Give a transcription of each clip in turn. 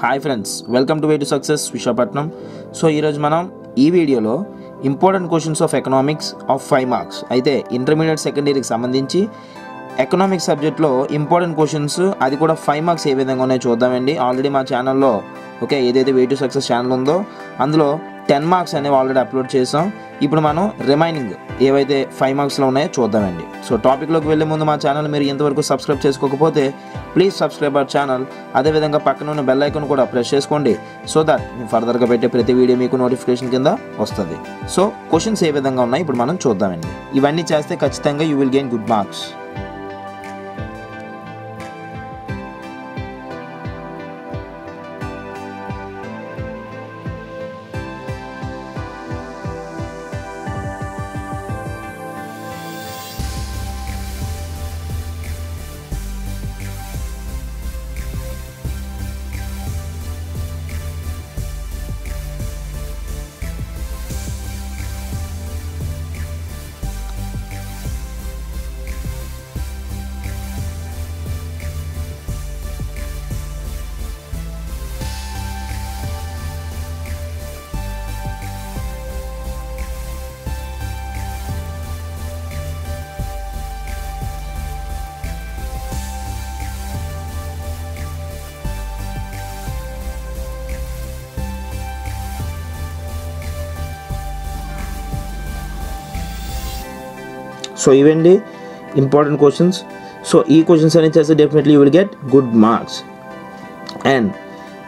Hi friends welcome to way to success Visakhapatnam so ఈరోజు మనం ఈ వీడియోలో important questions of economics of five marks అయితే intermediate సెకండరీకి సంబంధించి ఎకనామిక్స్ సబ్జెక్ట్లో ఇంపార్టెంట్ క్వశ్చన్స్ అది కూడా ఫైవ్ మార్క్స్ ఏ విధంగా ఉన్నాయో చూద్దామండి. ఆల్రెడీ మా ఛానల్లో ఓకే ఏదైతే వే టు సక్సెస్ ఛానల్ ఉందో అందులో టెన్ మార్క్స్ అనేవి ఆల్రెడీ అప్లోడ్ చేసాం. ఇప్పుడు మనం రిమైనింగ్ ఏవైతే ఫైవ్ మార్క్స్లో ఉన్నాయో చూద్దామండి. సో టాపిక్లోకి వెళ్ళే ముందు మా ఛానల్ మీరు ఇంతవరకు సబ్స్క్రైబ్ చేసుకోకపోతే ప్లీజ్ సబ్స్క్రైబ్ అవర్ ఛానల్. అదేవిధంగా పక్కన ఉన్న బెల్ ఐకాన్ కూడా ప్రెస్ చేసుకోండి. సో దట్ మేము ఫర్దర్గా పెట్టే ప్రతి వీడియో మీకు నోటిఫికేషన్ కింద వస్తుంది. సో క్వశ్చన్స్ ఏ విధంగా ఉన్నాయి? ఇప్పుడు మనం చూద్దామండి. ఇవన్నీ చేస్తే ఖచ్చితంగా you will gain good marks. So ఇవండి ఇంపార్టెంట్ క్వశ్చన్స్ సో ఈ క్వశ్చన్స్ అనేది చేస్తే definitely you will get good marks and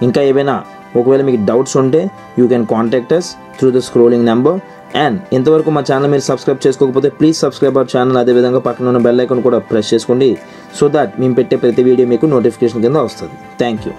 ఇంకా ఏవైనా ఒకవేళ మీకు డౌట్స్ ఉంటే you can contact us through the scrolling number and ఇంతవరకు మా ఛానల్ మీరు సబ్స్క్రైబ్ చేసుకోకపోతే ప్లీజ్ సబ్స్క్రైబ్ అవర్ ఛానల్ అదేవిధంగా పక్కన ఉన్న బెల్ ఐకాన్ కూడా ప్రెస్ చేసుకోండి. సో దట్ మేము పెట్టే ప్రతి వీడియో మీకు నోటిఫికేషన్ కింద వస్తుంది. Thank you